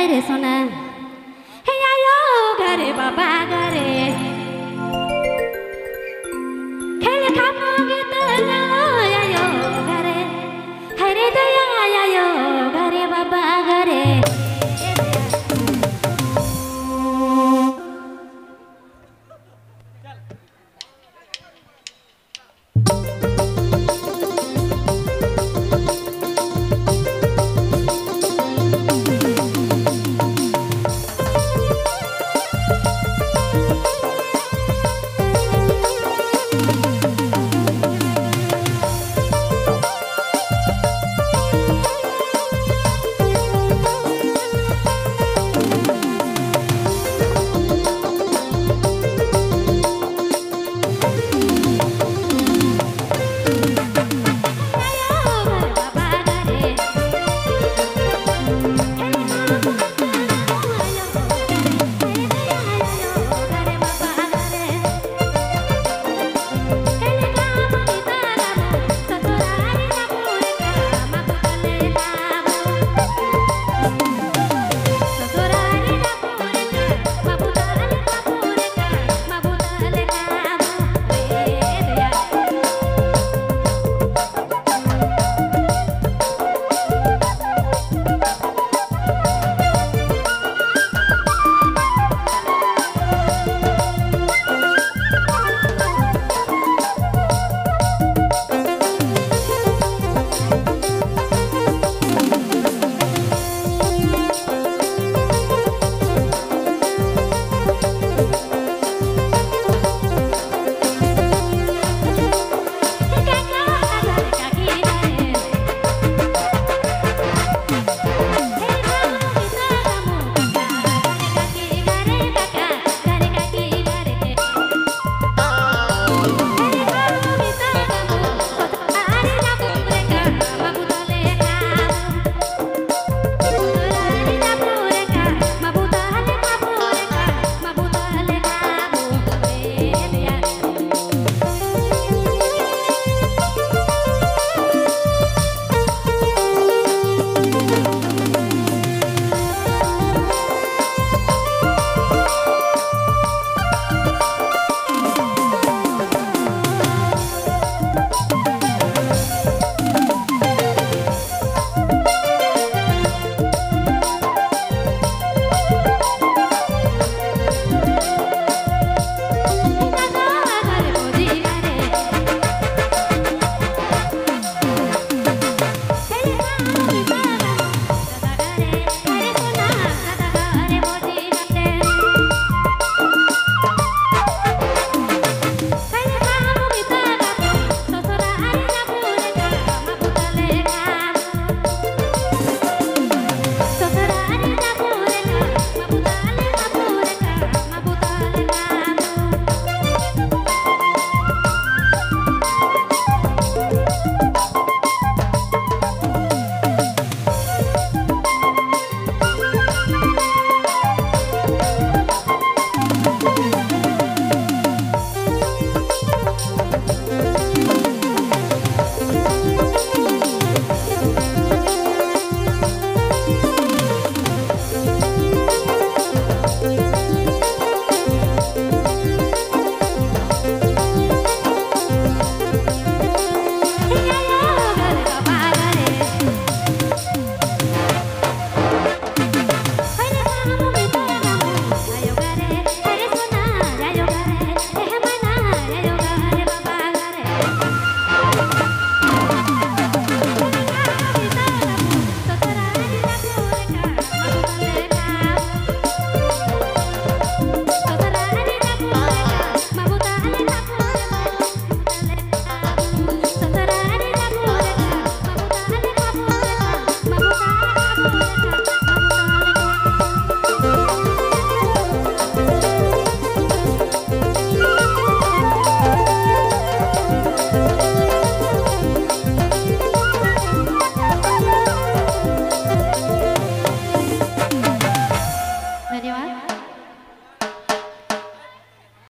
ないでそんな